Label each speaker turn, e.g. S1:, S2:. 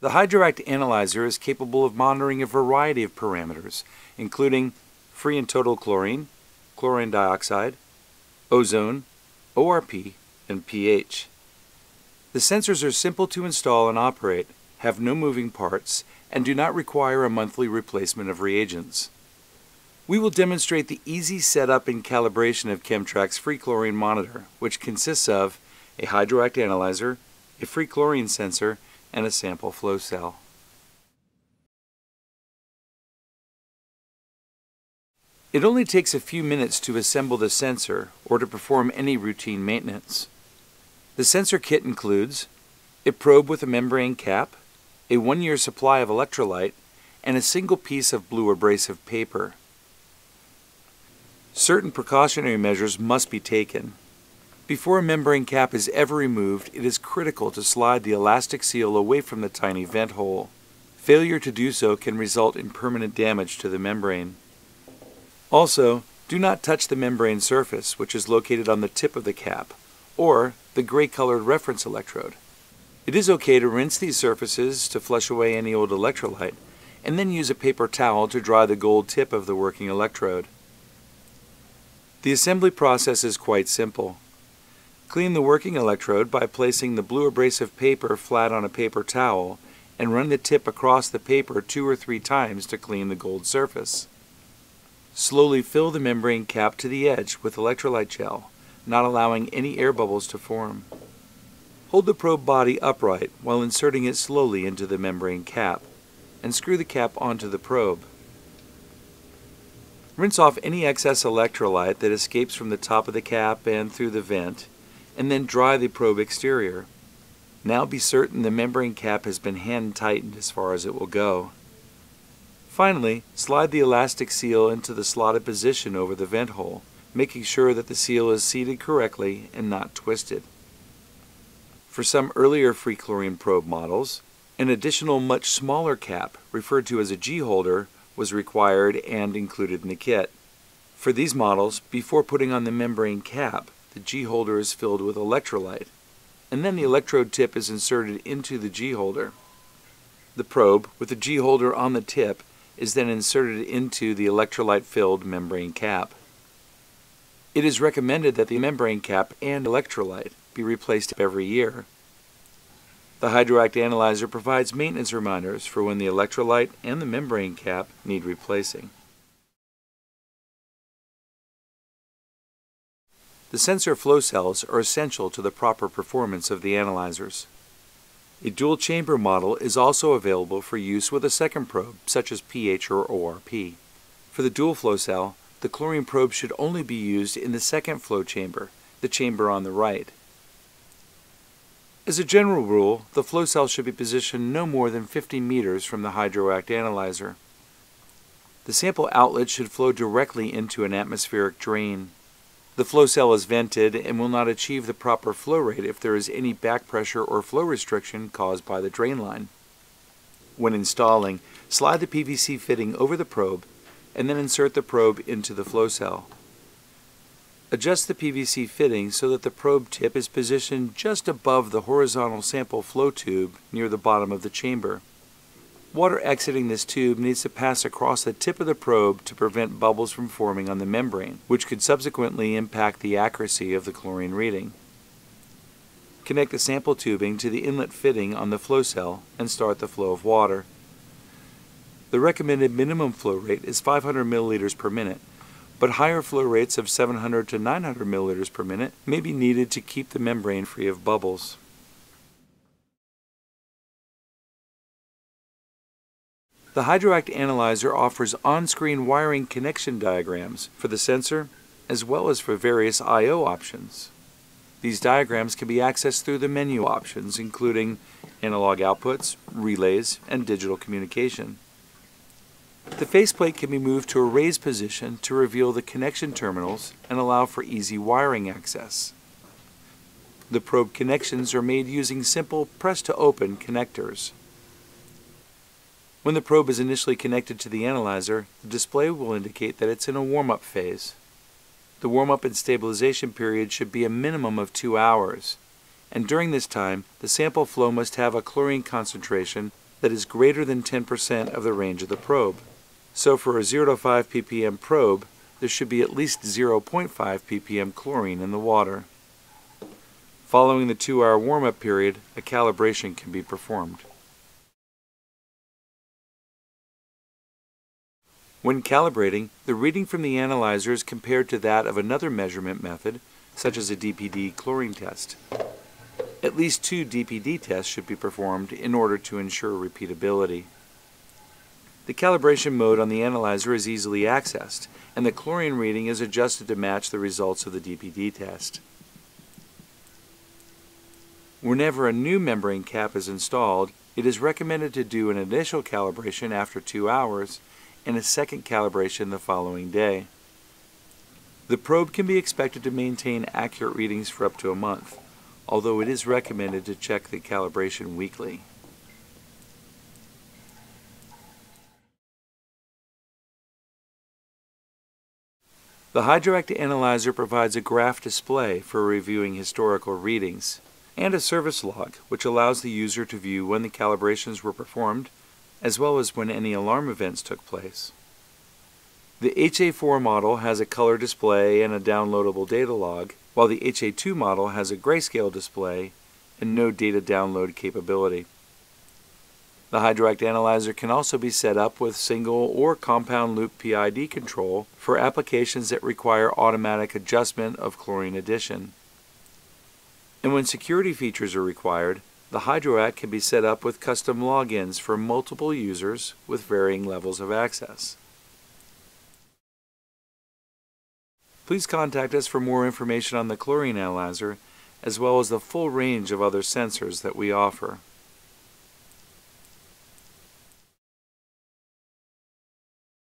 S1: The HydroACT Analyzer is capable of monitoring a variety of parameters, including free and total chlorine, chlorine dioxide, ozone, ORP, and pH. The sensors are simple to install and operate, have no moving parts, and do not require a monthly replacement of reagents. We will demonstrate the easy setup and calibration of Chemtrac's free chlorine monitor, which consists of a HydroACT analyzer, a free chlorine sensor, and a sample flow cell. It only takes a few minutes to assemble the sensor or to perform any routine maintenance. The sensor kit includes a probe with a membrane cap, a one-year supply of electrolyte, and a single piece of blue abrasive paper. Certain precautionary measures must be taken. Before a membrane cap is ever removed, it is critical to slide the elastic seal away from the tiny vent hole. Failure to do so can result in permanent damage to the membrane. Also, do not touch the membrane surface, which is located on the tip of the cap, or the gray-colored reference electrode. It is okay to rinse these surfaces to flush away any old electrolyte, and then use a paper towel to dry the gold tip of the working electrode. The assembly process is quite simple. Clean the working electrode by placing the blue abrasive paper flat on a paper towel and run the tip across the paper two or three times to clean the gold surface. Slowly fill the membrane cap to the edge with electrolyte gel, not allowing any air bubbles to form. Hold the probe body upright while inserting it slowly into the membrane cap, and screw the cap onto the probe. Rinse off any excess electrolyte that escapes from the top of the cap and through the vent and then dry the probe exterior. Now be certain the membrane cap has been hand tightened as far as it will go. Finally, slide the elastic seal into the slotted position over the vent hole, making sure that the seal is seated correctly and not twisted. For some earlier free chlorine probe models, an additional much smaller cap, referred to as a G holder, was required and included in the kit. For these models, before putting on the membrane cap, the G holder is filled with electrolyte, and then the electrode tip is inserted into the G holder. The probe, with the G holder on the tip, is then inserted into the electrolyte-filled membrane cap. It is recommended that the membrane cap and electrolyte be replaced every year. The HydroACT Analyzer provides maintenance reminders for when the electrolyte and the membrane cap need replacing. The sensor flow cells are essential to the proper performance of the analyzers. A dual chamber model is also available for use with a second probe, such as pH or ORP. For the dual flow cell, the chlorine probe should only be used in the second flow chamber, the chamber on the right. As a general rule, the flow cell should be positioned no more than 50 meters from the HydroACT analyzer. The sample outlet should flow directly into an atmospheric drain. The flow cell is vented and will not achieve the proper flow rate if there is any back pressure or flow restriction caused by the drain line. When installing, slide the PVC fitting over the probe and then insert the probe into the flow cell. Adjust the PVC fitting so that the probe tip is positioned just above the horizontal sample flow tube near the bottom of the chamber. Water exiting this tube needs to pass across the tip of the probe to prevent bubbles from forming on the membrane, which could subsequently impact the accuracy of the chlorine reading. Connect the sample tubing to the inlet fitting on the flow cell and start the flow of water. The recommended minimum flow rate is 500 milliliters per minute, but higher flow rates of 700 to 900 milliliters per minute may be needed to keep the membrane free of bubbles. The HydroACT Analyzer offers on-screen wiring connection diagrams for the sensor as well as for various I.O. options. These diagrams can be accessed through the menu options including analog outputs, relays, and digital communication. The faceplate can be moved to a raised position to reveal the connection terminals and allow for easy wiring access. The probe connections are made using simple press-to-open connectors. When the probe is initially connected to the analyzer, the display will indicate that it's in a warm-up phase. The warm-up and stabilization period should be a minimum of two hours, and during this time, the sample flow must have a chlorine concentration that is greater than 10% of the range of the probe. So for a 0 to 5 ppm probe, there should be at least 0.5 ppm chlorine in the water. Following the two-hour warm-up period, a calibration can be performed. When calibrating, the reading from the analyzer is compared to that of another measurement method, such as a DPD chlorine test. At least two DPD tests should be performed in order to ensure repeatability. The calibration mode on the analyzer is easily accessed, and the chlorine reading is adjusted to match the results of the DPD test. Whenever a new membrane cap is installed, it is recommended to do an initial calibration after two hours and a second calibration the following day. The probe can be expected to maintain accurate readings for up to a month, although it is recommended to check the calibration weekly. The HydroACT Analyzer provides a graph display for reviewing historical readings and a service log, which allows the user to view when the calibrations were performed as well as when any alarm events took place. The HA4 model has a color display and a downloadable data log, while the HA2 model has a grayscale display and no data download capability. The HydroACT Analyzer can also be set up with single or compound loop PID control for applications that require automatic adjustment of chlorine addition. And when security features are required, the HydroACT can be set up with custom logins for multiple users with varying levels of access. Please contact us for more information on the chlorine analyzer as well as the full range of other sensors that we offer.